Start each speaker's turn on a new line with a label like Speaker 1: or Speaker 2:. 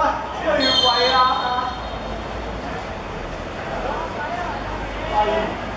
Speaker 1: 呢個越貴啦。係。